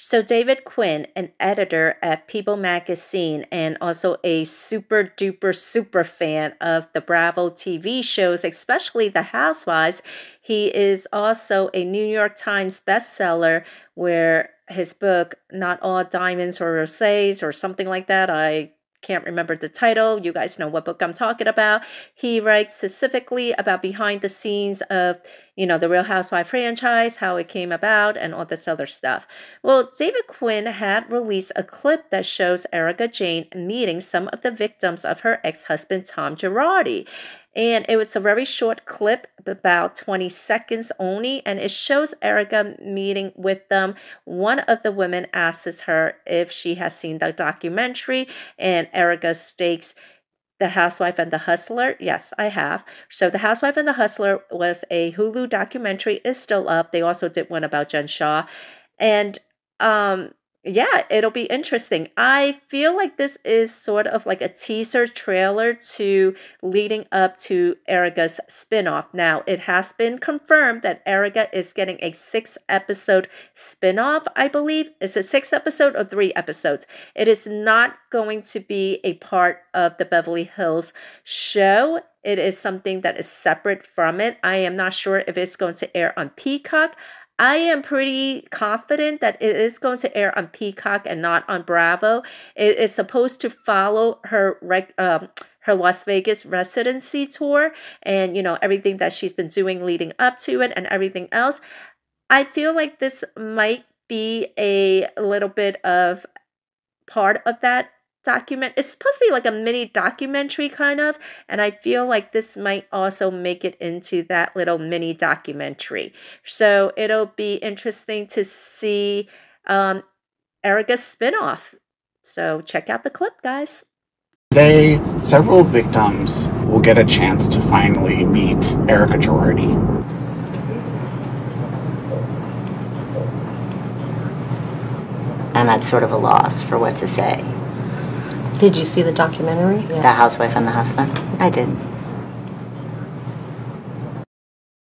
So, David Quinn, an editor at People magazine and also a super duper super fan of the Bravo TV shows, especially The Housewives, he is also a New York Times bestseller where his book, Not All Diamonds or Roses, or something like that, I can't remember the title. You guys know what book I'm talking about. He writes specifically about behind the scenes of, you know, the Real Housewife franchise, how it came about, and all this other stuff. Well, David Quinn had released a clip that shows Erika Jayne meeting some of the victims of her ex husband, Tom Girardi. And it was a very short clip, about 20 seconds only, and it shows Erika meeting with them. One of the women asks her if she has seen the documentary, and Erika states, the Housewife and the Hustler? Yes, I have. So, The Housewife and the Hustler was a Hulu documentary, is still up. They also did one about Jen Shah. And um, yeah, it'll be interesting. I feel like this is sort of like a teaser trailer to leading up to Erika's spinoff. Now, it has been confirmed that Erika is getting a six episode spinoff, I believe. Is it six episode or three episodes? It is not going to be a part of the Beverly Hills show. It is something that is separate from it. I am not sure if it's going to air on Peacock. I am pretty confident that it is going to air on Peacock and not on Bravo. It is supposed to follow her um, her Las Vegas residency tour and you know everything that she's been doing leading up to it and everything else. I feel like this might be a little bit of part of that document. It's supposed to be like a mini documentary kind of, and I feel like this might also make it into that little mini documentary. So it'll be interesting to see um, Erika's spinoff. So check out the clip, guys. Today, several victims will get a chance to finally meet Erika Girardi. I'm at sort of a loss for what to say. Did you see the documentary? The Housewife and the Hustler? I did.